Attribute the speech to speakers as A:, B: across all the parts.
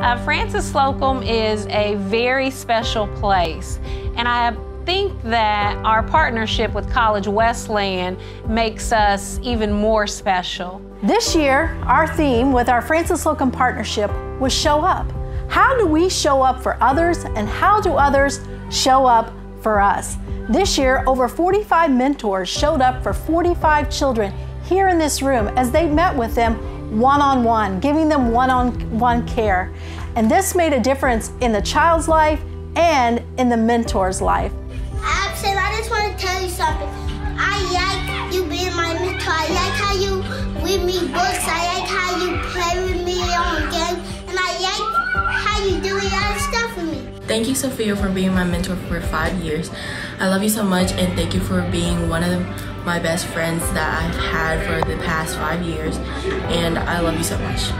A: Uh, Frances Slocum is a very special place, and I think that our partnership with College Wesleyan makes us even more special.
B: This year, our theme with our Frances Slocum partnership was Show Up. How do we show up for others, and how do others show up for us? This year, over 45 mentors showed up for 45 children here in this room as they met with them one on one, giving them one on one care. And this made a difference in the child's life and in the mentor's life.
C: Absent, I just want to tell you something. I like you being my mentor. I like how you read me books. I like how you play with me on games. And I like how you do a
D: Thank you, Sophia, for being my mentor for five years. I love you so much, and thank you for being one of my best friends that I've had for the past five years. And I love you so much.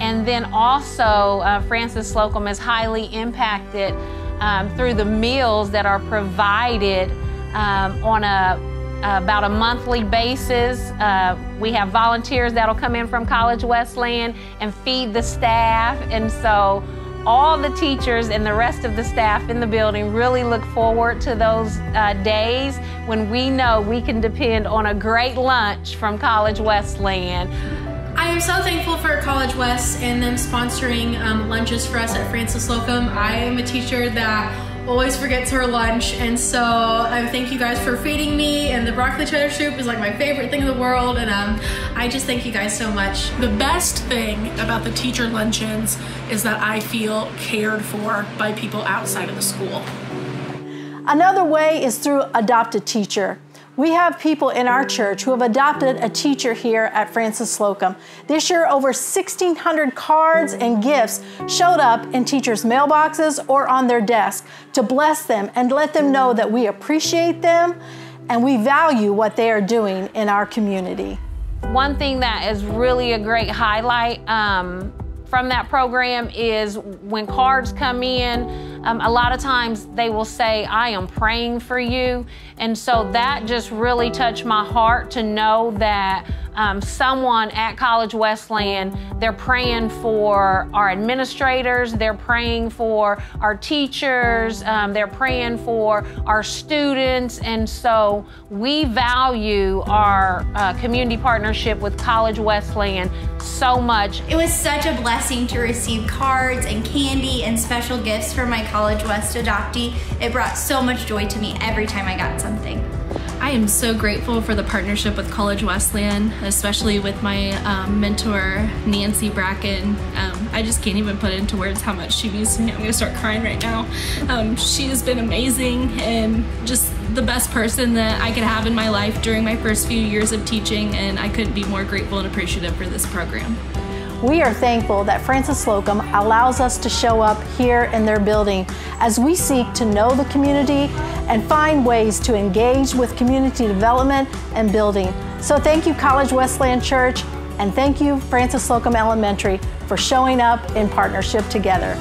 A: And then also, uh, Frances Slocum is highly impacted um, through the meals that are provided um, on a about a monthly basis. Uh, we have volunteers that'll come in from College Wesleyan and feed the staff. And so all the teachers and the rest of the staff in the building really look forward to those uh, days when we know we can depend on a great lunch from College Wesleyan.
E: I am so thankful for College Wesleyan them sponsoring um, lunches for us at Frances Slocum. I am a teacher that always forgets her lunch and so I thank you guys for feeding me and the broccoli cheddar soup is like my favorite thing in the world and um, I just thank you guys so much.
F: The best thing about the teacher luncheons is that I feel cared for by people outside of the school.
B: Another way is through Adopt a Teacher. We have people in our church who have adopted a teacher here at Frances Slocum. This year, over 1,600 cards and gifts showed up in teachers' mailboxes or on their desk to bless them and let them know that we appreciate them and we value what they are doing in our community.
A: One thing that is really a great highlight um, from that program is when cards come in, um, a lot of times they will say, I am praying for you. And so that just really touched my heart to know that um, someone at College Wesleyan, they're praying for our administrators, they're praying for our teachers, um, they're praying for our students. And so we value our uh, community partnership with College Wesleyan so much.
G: It was such a blessing to receive cards and candy and special gifts from my College West adoptee. It brought so much joy to me every time I got something.
H: I am so grateful for the partnership with College Wesleyan, especially with my um, mentor, Nancy Bracken. Um, I just can't even put into words how much she means to me. I'm gonna start crying right now. Um, she has been amazing and just the best person that I could have in my life during my first few years of teaching, and I couldn't be more grateful and appreciative for this program.
B: We are thankful that Frances Slocum allows us to show up here in their building as we seek to know the community and find ways to engage with community development and building. So thank you, College Wesleyan Church, and thank you, Frances Slocum Elementary, for showing up in partnership together.